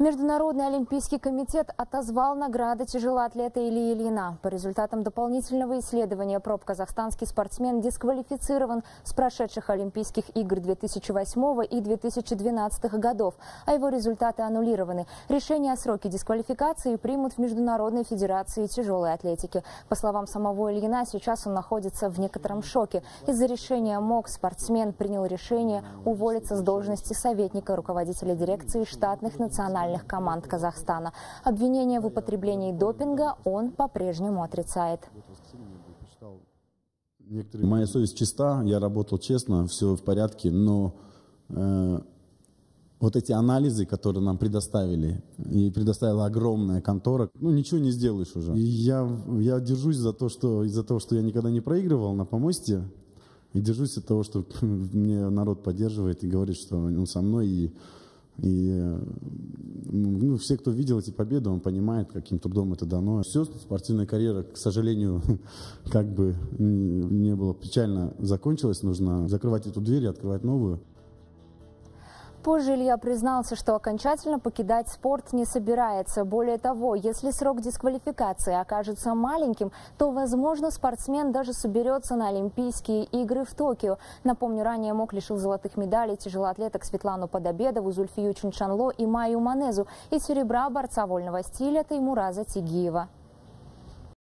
Международный олимпийский комитет отозвал награды тяжелоатлета Ильи Ильина. По результатам дополнительного исследования проб казахстанский спортсмен дисквалифицирован с прошедших Олимпийских игр 2008 и 2012 годов, а его результаты аннулированы. Решение о сроке дисквалификации примут в Международной федерации тяжелой атлетики. По словам самого Ильина, сейчас он находится в некотором шоке. Из-за решения МОК спортсмен принял решение уволиться с должности советника руководителя дирекции штатных национальных национальных команд Казахстана. Обвинение в употреблении допинга он по-прежнему отрицает. Моя совесть чиста, я работал честно, все в порядке, но э, вот эти анализы, которые нам предоставили, и предоставила огромная контора, ну ничего не сделаешь уже. И я, я держусь за то, что из-за того, что я никогда не проигрывал на помосте, и держусь от того, что мне народ поддерживает и говорит, что он со мной, и и ну, все, кто видел эти победы, он понимает, каким трудом это дано. Все, спортивная карьера, к сожалению, как бы не было печально закончилась. Нужно закрывать эту дверь и открывать новую. Позже Илья признался, что окончательно покидать спорт не собирается. Более того, если срок дисквалификации окажется маленьким, то, возможно, спортсмен даже соберется на Олимпийские игры в Токио. Напомню, ранее МОК лишил золотых медалей тяжелоатлеток Светлану Подобедову, Зульфию Чинчанло и Майю Манезу и серебра борца вольного стиля Таймураза Тигиева.